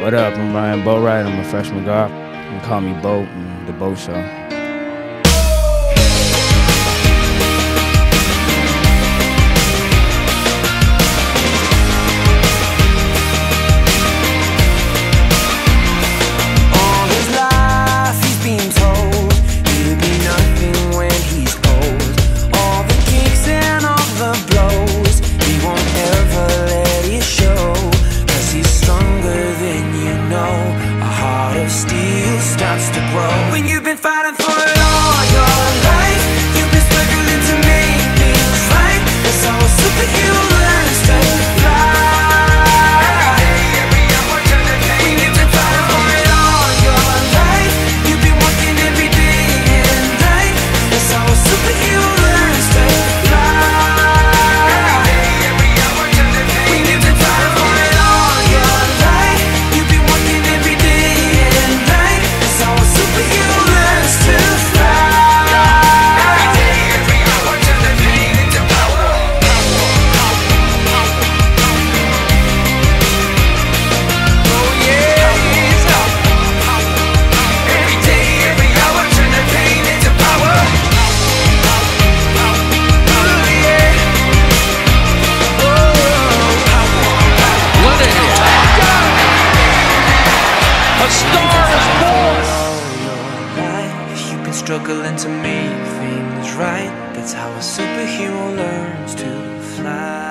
What up? I'm Ryan Boatright. I'm a freshman guard. You can call me Boat and the Boat Show. heart of steel starts to grow. When you've been fighting for it all. star is born. All your Life, you've been struggling to make things right. That's how a superhero learns to fly.